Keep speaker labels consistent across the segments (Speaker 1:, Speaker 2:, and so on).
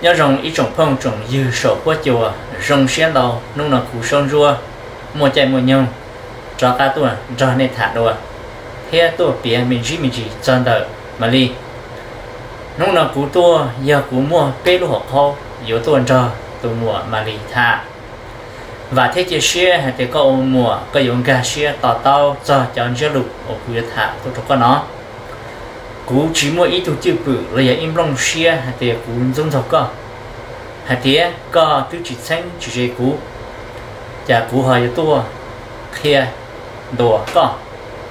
Speaker 1: nhớ rồng ít trồng phong trồng dư sổ qua chùa, rồng xuyên đầu, nung là củ sông rua, mua chạy mua nhung cho ta tua, cho nên thả đồ thế tua bia mình chỉ mình chỉ chân đợi mà đi nung là củ tua, giờ củ mua bê lúa khô yếu tuần cho tu mua mà đi thả. Và thế chia sẻ thì có mùa có dùng gà xe tỏ tao, cho cho anh chưa lục ở cuối thả tôi cho con nó cú chỉ mua ít tu chữ bự lấy giờ im xia hạt tiền cú dùng thọc cơ hạt tiền cơ tu chỉ xanh chỉ chế cú. Và cú hỏi tua kia đồ có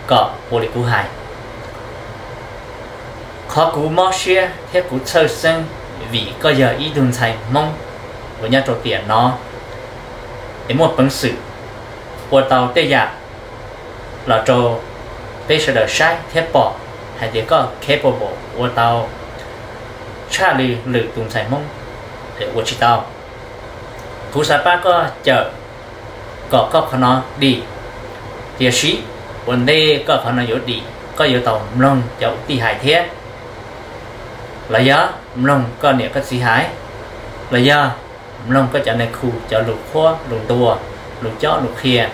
Speaker 1: có bộ lịch cú hài khó cú mò xia thế cú sơ sinh vì có giờ ý đường thầy mong với nhà trò tiền nó. Để một bằng sự của tàu tê giả là trò bây giờ sai thế bỏ hay để có capable của tao Charlie lựa lử sài mông để của chị tao. Phú sa ba có chờ có có khả năng đi. Thì sĩ vấn đề có khả năng yếu đi, có yếu tàu mông cháu đi hải thế. Là do mông có niệm có sĩ hải là do mông có chợ này khu cho lục khoa lục tua lục chó, lục khia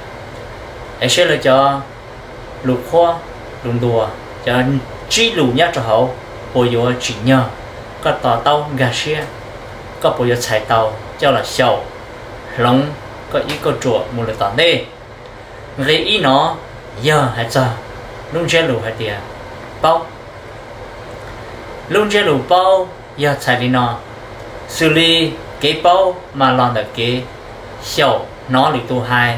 Speaker 1: ấy sẽ là cho lục khoa lục tua cho chỉ lù nhá cho hậu. Bộ yếu chỉ nhờ. Có tàu tàu gà xe có bộ yếu chạy tàu, cho là sầu long có ý có chuột một lần tỏ đây người ý nó, giờ hay giờ? Luôn chơi lù hay tiền bao? Luôn chơi lù bao, giờ chạy đi nó. Xử lý cái bao mà làm được cái sầu nó lì tu hai.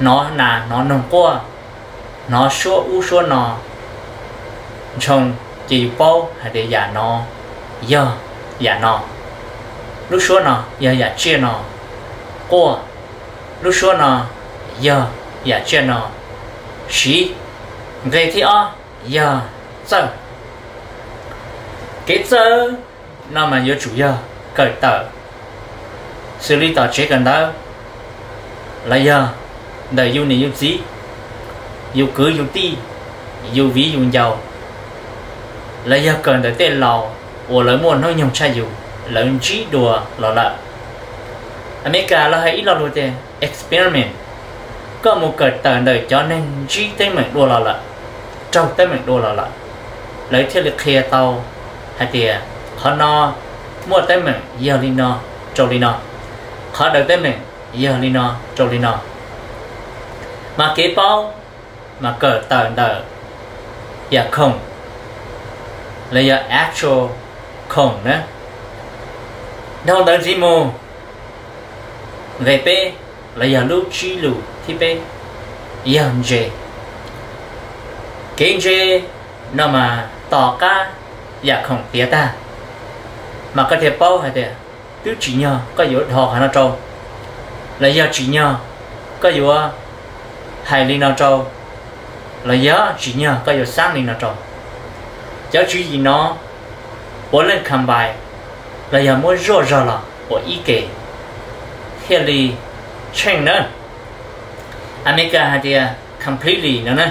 Speaker 1: Nó là nó nông qua nó số u số nó trong chỉ bao hay để giả nó giờ giả nó lúc số nó giờ giả chia nó qua lúc số nó giờ giả chia nó xí về thì ở giờ giờ cái giờ nó mà nhớ chủ giờ cởi tờ. Xử lý tờ chế cần đó. Là giờ đời yêu này yêu gì yêu cưới yêu ti, yêu ví, yêu giàu lấy giờ cần tới tên lò của lời muốn nó nhung cha dù lấy trí đùa, lò lợ. America là hãy lo lùi tên experiment. Có một cái tờ đời cho nên chỉ tên mình đùa lò lợ trong tên mình đùa lò lợ. Lấy thiết lực kia tàu hay tiền họ no, mua tên mình giờ đi no trâu đi no họ đợi tên mình giờ đi no trâu đi no mà kế bao mà cờ tờ đời giờ không là actual không nữa đâu đó gì mù về pe là giờ lúc chi lù thì p. Yên j cái j, nó mà tỏ ca giờ không tía ta. Mà có thể bao hay thế? Cứ chỉ nhờ có yếu họ hay nó trâu. Là giờ chỉ nhờ có yếu à, hay linh nó trâu. Là giờ chỉ nhờ có yếu sáng linh nó trâu giáo chú gì nó bố lên cầm bài là giờ muốn rõ rõ là của ý kể hiện lì chen nữa America hay thì completely nữa nè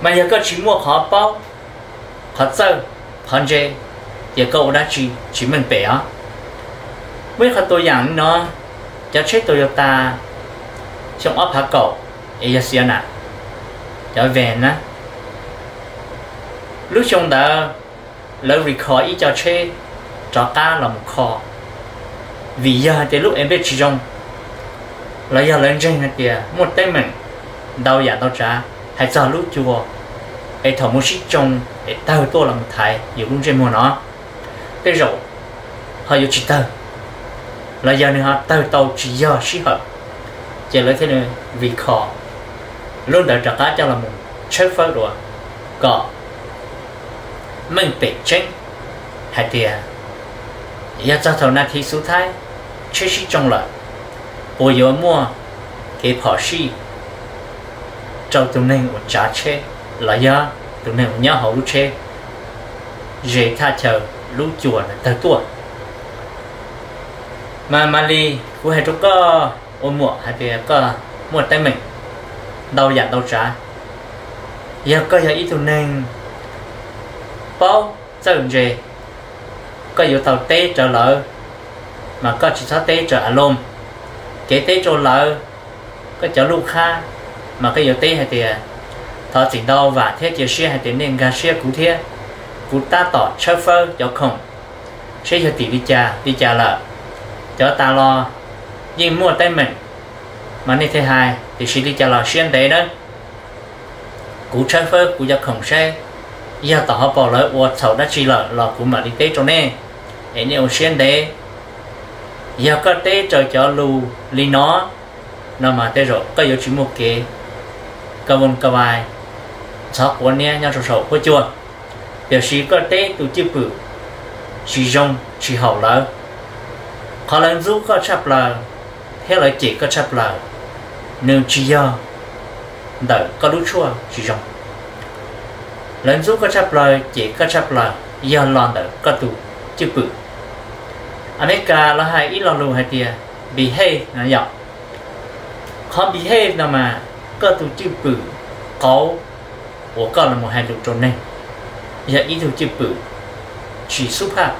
Speaker 1: mà giờ có chỉ mua khó bao khó sơ khó dễ giờ có đã chỉ chỉ mình bẻ á với cái tôi dạng nó cho chết Toyota trong ấp hạ cầu Asiana cho về nè lúc trong đó lỡ record ý cho chơi cho ta là một kho vì giờ thì lúc em biết chỉ trong là giờ lên trên này kìa, một tay mình đau giả đau trả, hãy cho lúc chùa ai thầu một xích trong ai tao tôi làm thầy nhiều cũng trên mua nó. Cái rồi, họ dù chỉ tao là giờ này họ tao tao chỉ giờ xí hợp. Chỉ lấy thế này vì khó luôn đợi trả cá cho là một chết phát rồi. Có mình bị chết hay tiền giờ cho thầu na thì số thái. Chết sĩ trong lợi bộ yếu mua, cái phỏ sĩ cho tụi nên một trả chết là do tụi nên một nhớ hậu lúc chết dễ tha chờ lúc chùa là tới tuổi mà mà li của hệ trúc có ôm mùa. Hay thì à? có một tay mình. Đau giảm đau trả giờ dạ, có dạ giờ ít tụi nên bao làm gì có yếu tàu tế trở lỡ, mà có chỉ sao tế trở lùm cái tế trở lỡ, có cho lúc kha mà cái yếu tế hay à, tiền thọ chỉ đâu và thế chỉ xe hay tiền nên gà xe cụ thế cụ ta tỏ chơi phơ cho không. Xe cho tỷ đi cha đi cha lợi cho ta lo. Nhưng mua tay mình, mà nên thứ hai, thì xe đi cha là xuyên tế đó. Cụ chơi phơ cụ cho không xe giờ tao học bỏ lời và sau đã chỉ là là của mà đi tế cho nên em nhiều xuyên tế giờ có tế cho cho lù lý nó. Nó mà tế rồi, có yếu chỉ một cái cơ vòng cơ bài. Sau của nè, nhau sổ sổ của chùa biểu sĩ có tế tụ chi bự. Chỉ dùng chỉ hậu lỡ. Khó lần giúp có chấp là thế là chỉ có chấp là nếu chỉ do. Đợi có lúc chua, chỉ dùng lần số có chấp lời chỉ có chấp là do lon đó, có tụ chữ bự. Cả là hai ít lo lù hai tia behave là dọc bị hê nào mà có tụ chữ bự. Có của con là một hai lục trốn này. Giờ ít thức chữ bự. Chỉ xúc hạ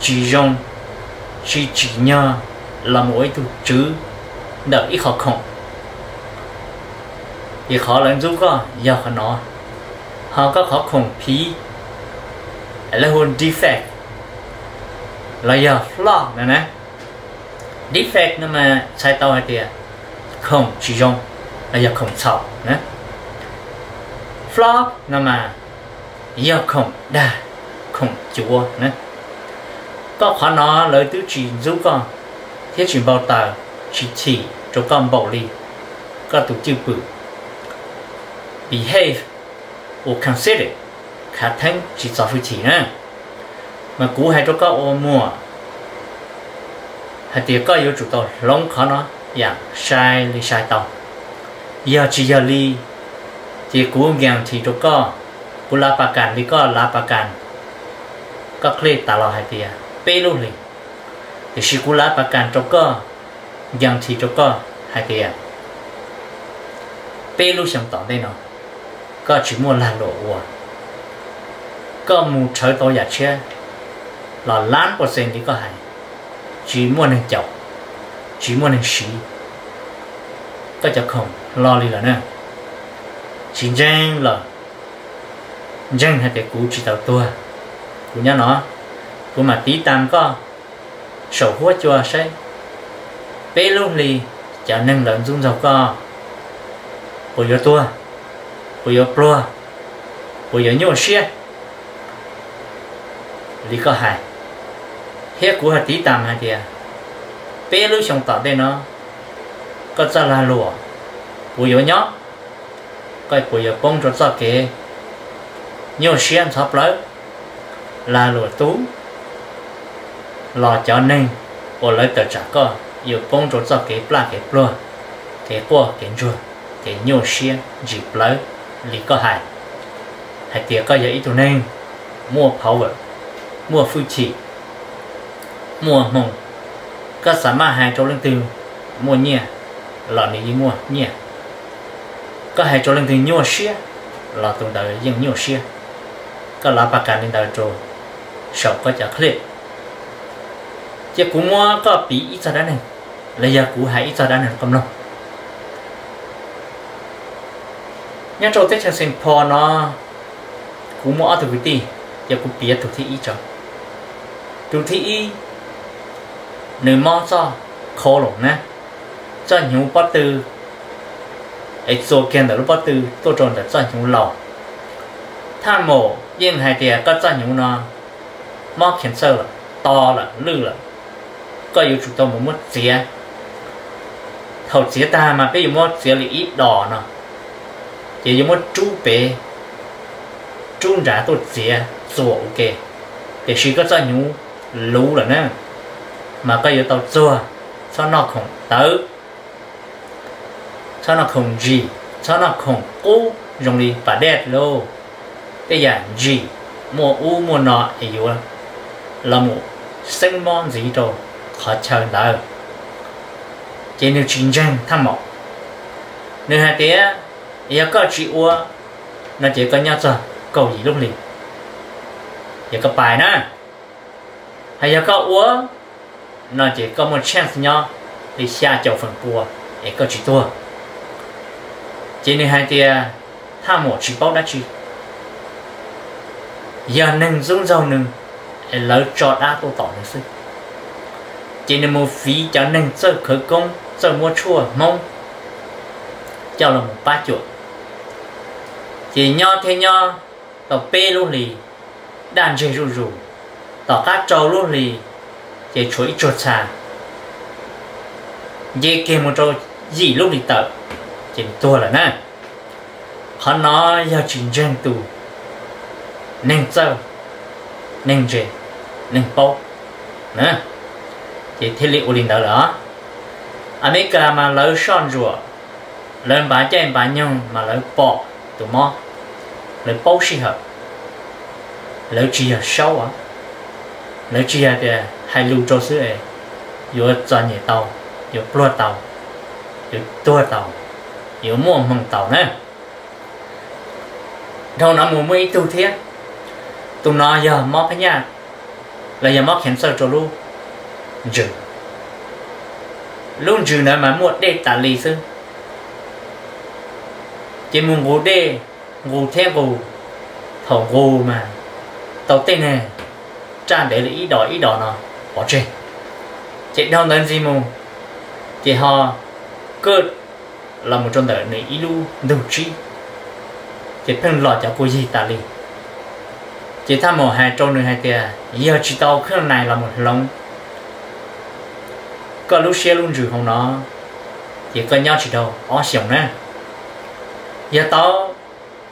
Speaker 1: chỉ dùng chỉ chỉ nhờ là mỗi ý chứ, chữ đợi ít khó khăn. thì khó lần giúp có giờ khó nó họ có khó không phí là hồn defect. Là giờ. Flaw nè nè. Defect nó mà sai tao hay tiệt không chỉ dùng là giờ không xấu nè. Flaw nó mà giờ không đa không chúa nè. Có khả năng lời tứ chỉ giúp con. Thiết chỉ bao tờ chỉ chỉ cho con bảo lý có tổ chức bự behave or consider khả năng chỉ cho phu chỉ nè mà cú hay chỗ có ô mua hay tiệt có yếu chủ tàu lông khó nó dạng sai li sai tàu. Giờ chỉ giờ li thì cú ngang thì cho có cú la pa can li có la pa can có kle ta lo hay tiệt bê luôn liền, thì chỉ cú la pa can chỗ có ngang thì chỗ có hay tiệt bê luôn xong tỏ đây nó có chỉ muốn làm đồ à có mù trời tôi giả chơi là lán của sen thì có hay chỉ muốn nên chọc. Chỉ muốn nên xí. Có chắc không lo đi là nè chỉ trang là trang hay cái cú chỉ tàu tua. Cú nhớ nó. Cú mà tí tam có. Sầu húa chua say. Bé luôn lì. Chả nâng lợn dung dầu co. Của yếu tua bây giờ pro bây giờ nhô xe lý có hại hết của hạt tí tạm hạt kìa bé lưu xong tỏ đây nó. Có ra là lùa. Bây giờ nhó coi bây giờ bông cho cho kì nhiều xiên sắp lớn là lùa tú. Lò cho nên ở lấy tờ trả cơ yêu bông cho ra kì pla kì plua kì bùa kì chua kì nhiều xe dịp lớn lý có hại hãy tiếc có giấy tụ nên. Mua power. Mua phu chỉ. Mua mông. Có sẵn mà hai chỗ lên từ mua nhẹ lọ này mua nhẹ có hai chỗ lên từ nhua xia. Lọ tụng đời dân nhua xia. Có lá bạc cả lên đời chỗ sọc có chả clip chứ cũng mua có bị ít ra đó này. Là giờ cũng hãy ít ra đó này không lòng nhớ trâu tết chẳng xem po nó cũng mõ từ cái tì, giờ cũng tía từ thị ý cho. Từ thị ý nếu mò cho khó lộn nè cho nhiều bắt từ, ấy 做 kiện đó bắt từ tôi chọn là cho nhiều lò. Tham mộ yên hai tiệt có cho nhiều nó mò khiến sơ là to là lư là có yêu chủ động một mất chia thầu chia ta mà bây giờ mất chia là ít đỏ nó chỉ để nè mà cho nó không tới. Cho nó không gì cho nó không u dùng đi bà đẹp lô. Bây giờ gì mua u mua nọ, thì yếu là một sinh món gì đâu khó chờ đợi. Chỉ nếu chiến tranh tham mộ nếu hai tía yếu có chị ua nó chỉ có nhau cho cầu gì lúc liền. Yếu có bài nè hay giờ có uống nó chỉ có một chance nhỏ đi xa cho phần bùa để có chỉ tua chỉ nên hai tia tham một chỉ bao đã chỉ giờ nâng dung dầu nâng để lỡ cho đã tôi tỏ được sự chỉ nên một phí cho nâng sơ khởi công, sơ mua chua mong cho là một ba chuột chỉ nho thế nho, tỏ bê luôn lì, đàn dây rù rù, tỏ cá trâu luôn lì, chỉ chuối chuột xà. Dê kia một trâu gì lúc đi tờ chỉ tua là nè họ nói do chuyện dân tù. Nên sao nên dê nên bốc nè chỉ thế liệu linh đó đó. America mà lỡ son rùa lên bà chạy bà nhung mà lỡ bỏ tụi mò lỡ bao xì hợp. Lỡ chỉ là sâu á. Lỡ chỉ là cái hai lưu cho sữa ấy. Yếu cho nhẹ tàu yếu plua tàu yếu tua tàu yếu mua mừng tàu nè đâu nó mua mấy tu thiết. Tu nó giờ móc phải nha. Là giờ móc hiện sơ cho luôn dừng luôn dừng nữa mà mua để tả lì sư chỉ muốn ngủ đê ngủ theo ngủ. Thầu ngủ mà. Tàu tên này trang để ý đỏ ý đỏ nó. Bỏ trên. Chị đâu nên gì mù thì họ cơ là một trong đời này ý lu đầu trí. Chị phân lọt cho cô gì ta đi chỉ tham một hai trâu nữa hai tia. Giờ chỉ tao khương này là một lông có lúc xe luôn rửa không nó. Chỉ có nhau chỉ đâu. Ó sống nè. Giờ tao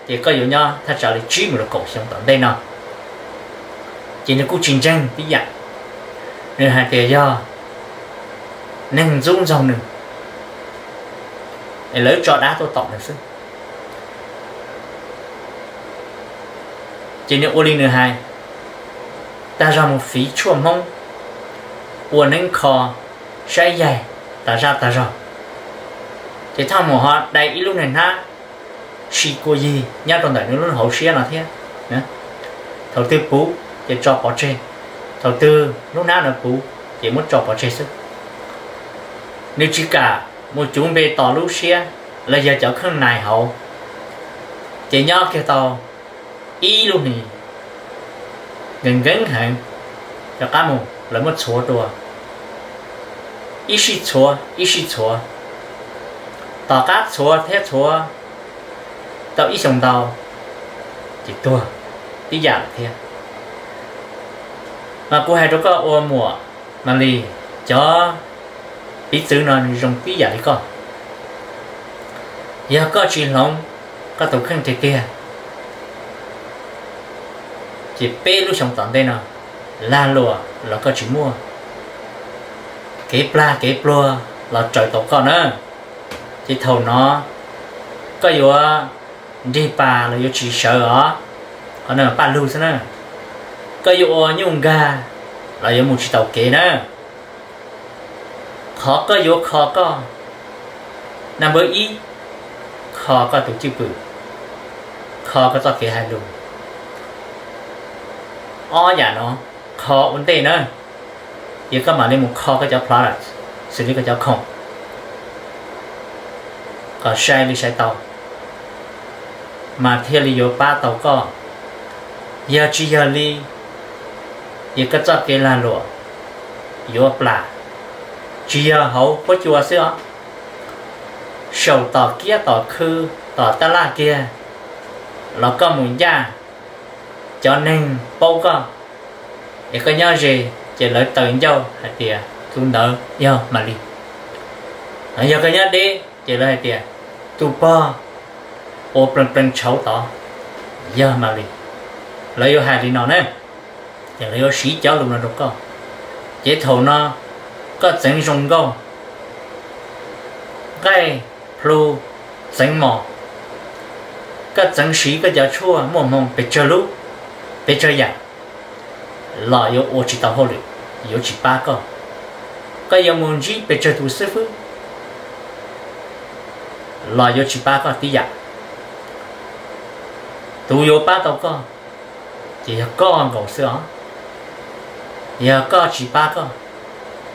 Speaker 1: thì có dụ nhau thay trở lời chỉ một cổ xuống tận đây nọ. Chỉ là cuộc chiến tranh tí dạng nên hai tia do nên dung dòng nữa để lấy cho đá tôi tổng được sức chỉ là ô linh nữa hai, ta ra một phí chua mông. Ô nên khó sẽ dài ta ra ta ra. Thì thằng một họ đầy ý lúc này ha chỉ có gì nhá trong đại nó luôn hậu xía là thế. Nhá. Thầu tư bú để cho bỏ trên thầu tư, lúc nào là bú để muốn cho bỏ trên sức. Nếu chỉ cả một chúng bề tỏ lúc xía là giờ cháu không này hậu. Chỉ nhớ cái tàu ý luôn nè. Gần gần hẳn cho cá mù là một chỗ đùa. Ý sĩ chúa ý sĩ chúa tàu cá chỗ thế chỗ tao ít xong tao, chỉ tua tí giả thế mà cô hai đứa có ô mùa, mà lì cho ít chữ nó dùng tí giả đi con. Giờ có chuyện lòng có tổ khăn thế kia. Chỉ bê lúc xong tận đây nào, la lùa là có chuyện mua. Cái pla cái plua là trời tổ con nữa chỉ thầu nó, có yếu đi bà là yếu chỉ sợ ở còn nữa bà lưu nữa có yếu nhung ga là yếu một chỉ tàu kế nữa khó có yếu khó có nằm bởi ý khó có tổ chức bự khó có cho kế hai luôn o nhà nó khó vấn đề nữa giờ các bạn nên một khó cái cho product xử lý cái cho không có sai đi sai tàu mà theo lý yếu ba tàu có giờ chỉ giờ đi giờ cái cho cái là lụa. Giờ plà chỉ giờ hậu có chùa ạ. Sầu tàu kia tàu khư tàu ta la kia. Nó có muốn ra cho nên bao có để có nhớ gì, chỉ lấy tận dâu hay tiền cũng đỡ nhớ mà đi ở giờ cái nhớ đi, chỉ lấy tiền tu po ô pleng pleng cháu tỏ giờ mà đi lấy yêu hạt đi nó nè chỉ lấy yêu sĩ cháu luôn là được có chế thầu nó có整dùng câu cái plu整mỏ cái整sĩ cái giờ chua mua mong bị chơi lúc bị chơi ya là yếu ô chỉ tao hồ lì yếu chỉ ba个cái yếu muốn gì bị chơi tu sư phụ là yếu chỉ ba个tí ya Tu yo ba tao con, chỉ có ngủ sữa giờ có chỉ ba con,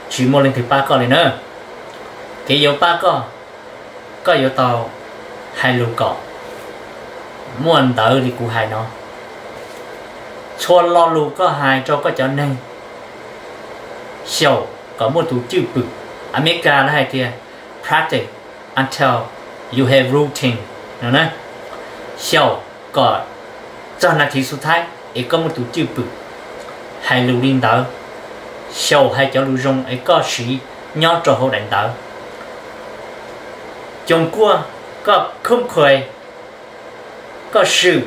Speaker 1: chỉ một lần thì ba con này nữa cái yo ba con, có yo tàu hai lục cọ, muốn đỡ thì cũng hai nó cho lo lù có hai cho có cho nên show có một thứ chữ bự America là hai kia practice until you have routine nữa nè show có cho là thì số thái, ấy có một tổ chức bự. Hai lù linh đạo hai cháu lù rong, ấy có sĩ nhỏ cho hậu đánh đạo trong qua có không khỏe có sự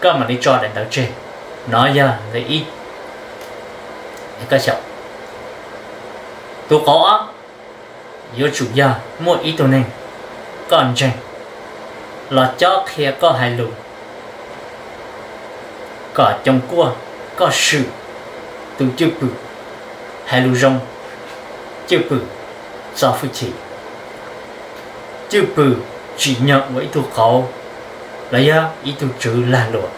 Speaker 1: có mà đi cho đánh đạo trên. Nói ra để ít cái sợ tôi có yếu chủ gia mua ít tôi nên còn chăng là cho kia có hai lù có trong qua có sự từ chưa bự, hai lù rong chưa bự so với chỉ chưa bự chỉ nhận với tôi khó, là do ý tôi chữ là lụa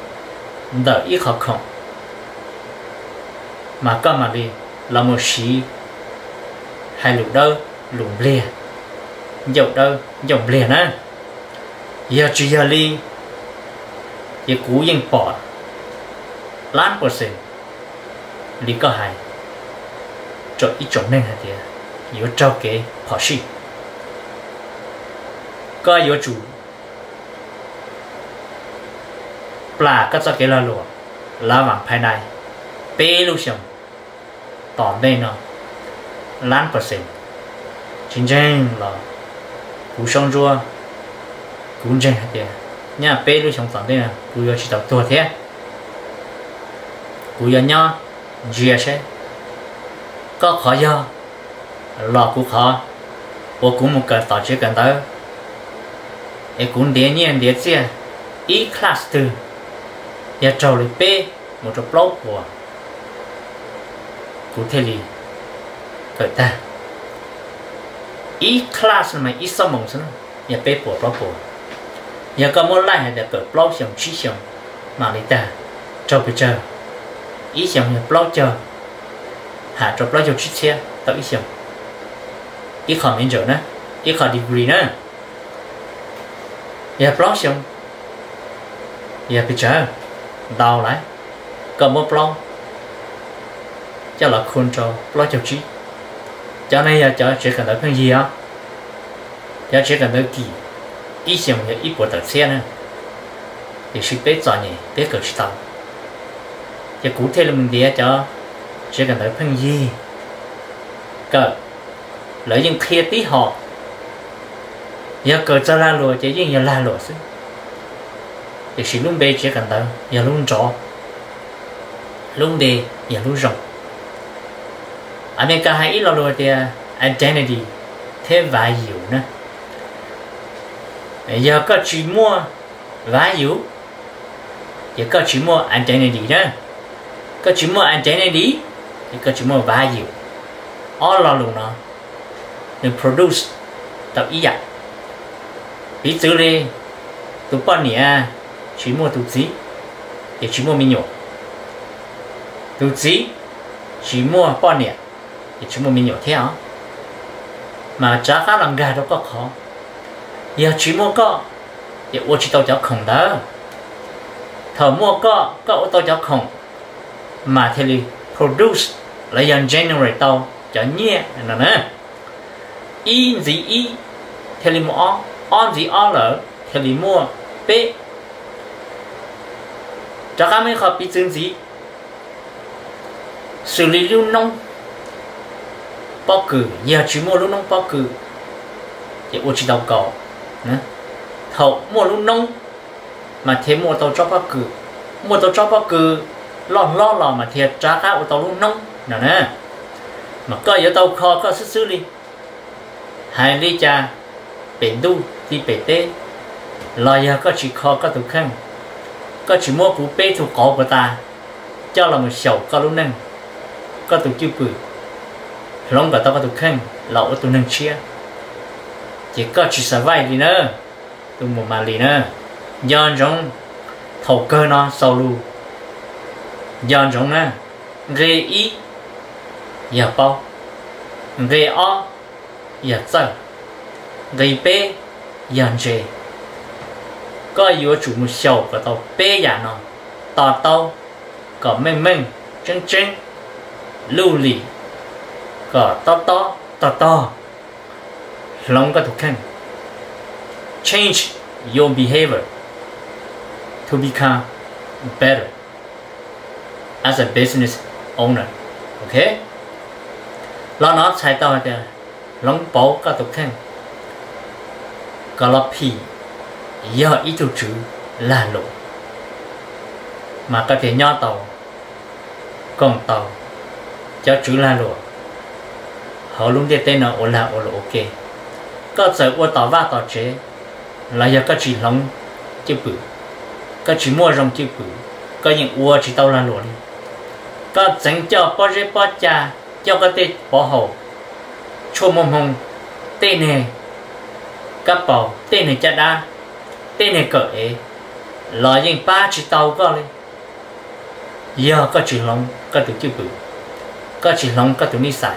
Speaker 1: đỡ ít khó không. Mà có mà đi, là một sĩ, hai lục đơ lục lìa, dầu đơ, dòng lìa á giờ chỉ giờ đi, giờ cú yên bỏ lán percent lý có hai cho ít chồng nên hả thì yếu cái họ sĩ có yếu chủ. Là cái cho cái là lụa. Là vàng này bê lưu xong tỏ đây nó lan percent chính tranh là cú xong rùa cú tranh hạt tiền nha bê lưu xong tỏ đây là cú yêu chỉ tập tua thế cú giờ nhá dìa xe có khó giờ lo cú khó. Bố cũng một cái tỏ chế cần tới. E cũng đế nhiên đế xe e class từ ya dạ, trâu lì bê, một trâu blog của. Cụ thể lì. Cởi ta. E class mà e sơ mộng sân ya dạ, bê của blog của. Ya có một lại là cởi blog xong chi xong mà lì ta. Trâu bây giờ ý xong ya blog chờ hạ trâu blog cho chi xe tao ý xong ý khỏi miễn rồi nè, ý khỏi degree nè. Ya blog xong ya bị chờ đau lại. Cầm một blog. Cho là khuôn cho plong cho chị cho nên giờ cho chỉ cần tới cái gì á giờ chỉ cần tới kỳ. Ý xem thì ý bộ tờ xe nè. Thì sự bé cho nhỉ bé cỡ chỉ tao cho cụ thể là mình địa cho. Sẽ cần tới phân gì cờ lợi dụng kia tí họ. Giờ cờ cho la lùa, chỉ riêng giờ la lùa chứ thì sự luôn bê chỉ cần tới giờ luôn rõ luôn đi giờ luôn rộng anh em cả hai ít lo lùa thì à, identity. Thế vài hiểu nữa giờ có chỉ mua vài hiểu giờ có chỉ mua identity đó có chỉ mua đi. Thì có chỉ mua ba yếu all là luôn nó. Được produce tập ý dạng ví dụ đi, tụi bọn nè, chỉ mua tụ gì thì chỉ mua mình nhổ tụ gì chỉ mua bao nè, thì chỉ mua mình nhổ theo. Mà giá cả làm gà đâu có khó. Giờ chỉ mua có, thì tôi chỉ tao cháu không đó. Thở mua có có tao cháu không mà thì li produce là dần generate tao cho nhẹ, nè nè. Y gì y thì li mua on gì on lỡ thì li mua b cho các mấy học bị chứng gì? Xử lý lưu nông bao cử giờ chỉ mua lưu nông bao cử, thì ô chỉ đầu cầu, nè. Thầu mua lưu nông, mà thế mua tàu cho bao cử. Mua tàu cho bao cử lo lo lo mà thiệt trả cá của tàu luôn nông nè nè. Mà coi giờ tàu kho có xứ xứ đi. Hai ly trà, bể đu thì bể tê. Lo giờ có chỉ kho, có tụ khăn. Có chỉ mua cụ bê thủ cổ của ta. Cho là một sầu, có lúc nâng. Có tụ chữ bự lòng cả tao có tụ khăn là ở tụ nâng chia. Chỉ có chỉ sợ vai đi nữa tụ một mà đi nữa do trong thầu cơ nó sau luôn dọn giống nè ghê ý. Giờ bao gây o. Giờ giờ gây bê. Giờ dễ có yếu chủ một sầu và tàu bê giả nó tàu tàu có mình mình chân chân lưu lì. Có to to. To to. Lòng cái thuộc khăn change your behavior to become better as a business owner okay lo nó chạy tao là lòng bảo các thuộc khen. Có là phi giờ ít chữ là lộ mà có thể nhỏ tàu, còn tàu cho chữ là lộ họ luôn để tên nó là ô là ok? Có giờ ô tàu va tàu chế là giờ có chỉ lòng chữ bự. Có chỉ mua rong chữ bự, có những ô chỉ tàu là lộ đi có chẳng cho bao giờ bao cha, cho cái tên bỏ hậu chua mông hông này các bảo tên này cha đa, tên này cỡ ấy là những ba chỉ tàu có lên. Giờ có chỉ lòng có tự chữ bự. Có chỉ lòng có tự nisai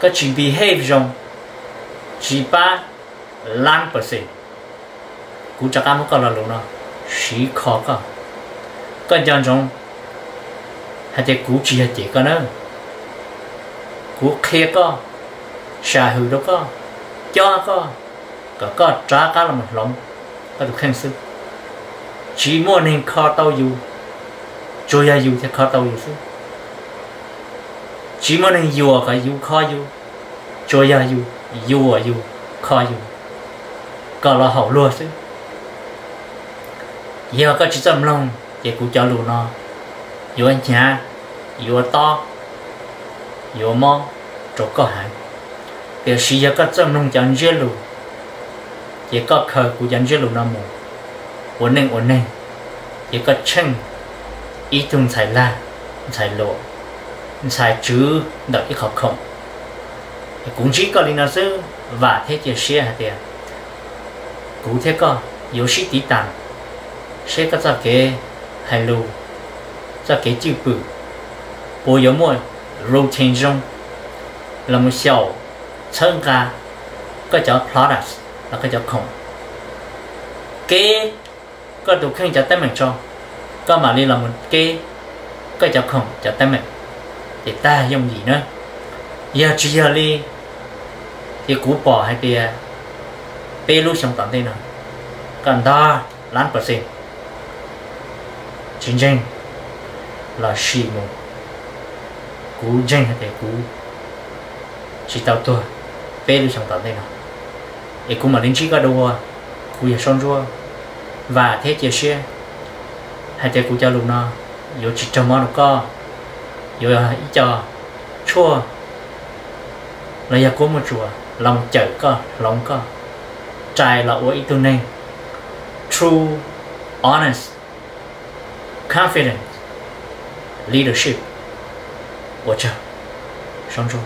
Speaker 1: có chỉ behave trong chỉ ba, lan percent cú chắc ăn có là luôn nó. Chỉ khó có. Có dân hay chế cú chỉ hay chế cái nữa cú khe có xa hư đó có cho có có có trả cá là một lòng có được khen sư. Chỉ muốn nên khó tao dù, cho ya dù thì khó tao dù sư. Chỉ muốn nên dù cái dù khó dù, cho ya dù dù ở dù khó dù, có là hậu luôn sư. Giờ có chỉ tâm lòng thì cũng cho luôn nó yêu anh nhà yêu to yêu mò chỗ có hạn thì sĩ giờ các tầm nông chẳng dễ lù, chỉ có khờ của dân dễ lù nó mù. Ổn định ổn định chỉ có chân, ý tưởng xài la xài lộ xài chữ đợi cái khó không cũng chỉ có linh sư và thế chỉ xe hạt tiền cụ thế có yếu sĩ tí tàng sẽ có ra kế hay lù cho cái chữ bự bố yếu mồi rô chênh trong là một 小称 ca có cho products là có cho không cái có đủ khen cho tay mình cho có mà đi là một cái có cho không cho tay mình thì ta dùng gì nữa giờ chỉ giờ đi thì cú bỏ hay bia bê lúc xong tận đây nào, còn đó lán của xin chính chính là xì mù cú chân hay thì cú? Chỉ tao tôi bé lúc xong tận đây nào. E cũng mà đến chỉ có đâu à? cú giờ son rồi và thế chia sẻ hai tay cú cho luôn à? nó yo chỉ cho món có yo ý cho chua là giờ có một chùa, lòng chở có lòng có trai là ôi tôi nên true, honest, confident. Leadership 我这，上周。